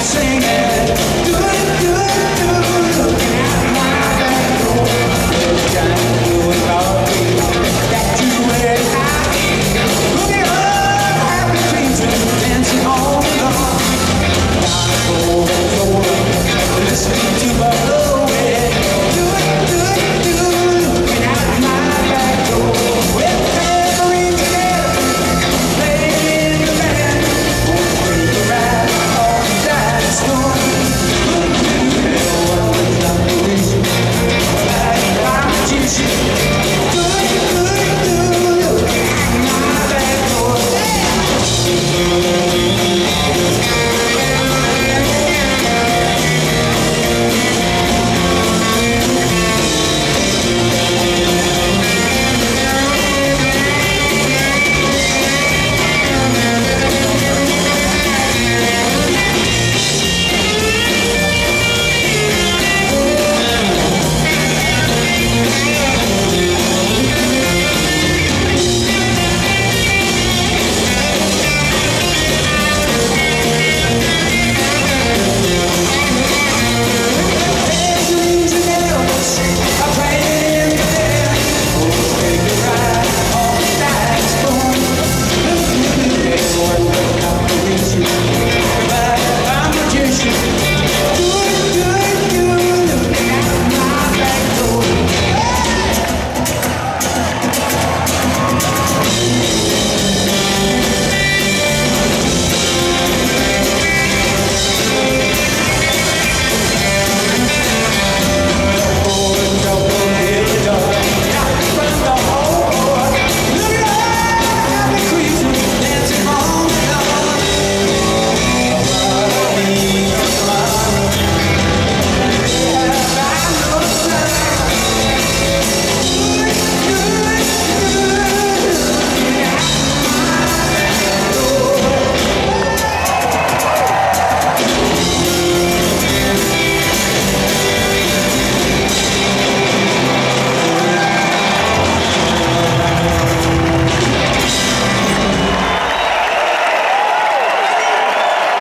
singing.